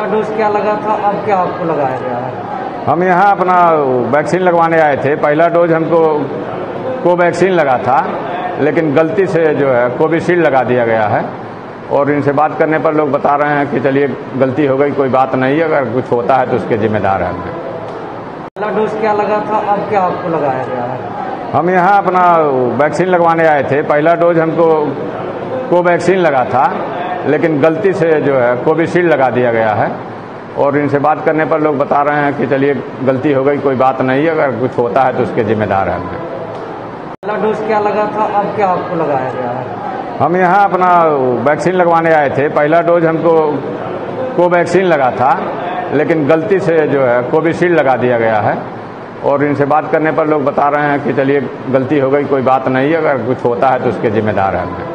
पहला डोज क्या लगा था? अब क्या आपको लगाया गया है? हम यहाँ अपना वैक्सीन लगवाने आए थे। पहला डोज हमको कोवैक्सीन लगा था लेकिन गलती से जो है कोविशील्ड लगा दिया गया है। और इनसे बात करने पर लोग बता रहे हैं कि चलिए गलती हो गई कोई बात नहीं अगर कुछ होता है तो उसके जिम्मेदार हैं हम पहला डोज क्या लगा था? अब क्या आपको लगाया गया है? हम यहाँ अपना वैक्सीन लगवाने आए थे। पहला डोज हमको कोवैक्सीन लगा था। लेकिन गलती से जो है कोविशील्ड लगा दिया गया है। और इनसे बात करने पर लोग बता रहे हैं कि चलिए गलती हो गई कोई बात नहीं है अगर कुछ होता है तो उसके जिम्मेदार हैं। हम पहला डोज क्या लगा था? अब क्या आपको लगाया गया है? हम यहाँ अपना वैक्सीन लगवाने आए थे। पहला डोज हमको कोवैक्सीन लगा था लेकिन गलती से जो है कोविशील्ड लगा दिया गया है। और इनसे बात करने पर लोग बता रहे हैं कि चलिए गलती हो गई कोई बात नहीं है अगर कुछ होता है तो उसके जिम्मेदार हैं। हम